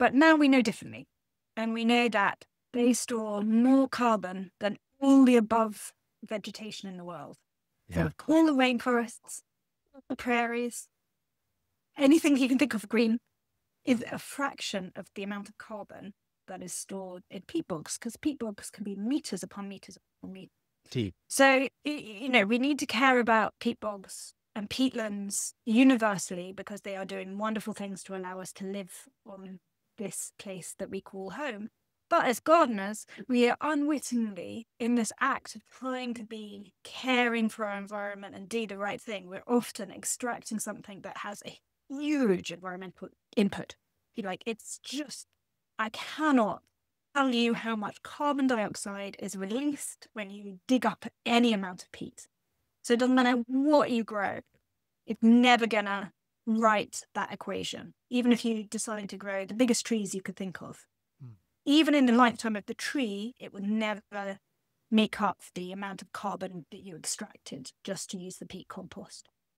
But now we know differently. And we know that they store more carbon than all the above vegetation in the world. Yeah. So all the rainforests, the prairies, anything you can think of green is a fraction of the amount of carbon that is stored in peat bogs because peat bogs can be meters upon meters upon meters. Deep. So, you know, we need to care about peat bogs and peatlands universally because they are doing wonderful things to allow us to live on this place that we call home. But as gardeners, we are unwittingly in this act of trying to be caring for our environment and do the right thing. We're often extracting something that has a huge environmental input. Like it's just, I cannot tell you how much carbon dioxide is released when you dig up any amount of peat. So it doesn't matter what you grow, it's never gonna right that equation. Even if you decide to grow the biggest trees you could think of, Hmm. even in the lifetime of the tree, it would never make up the amount of carbon that you extracted just to use the peat compost.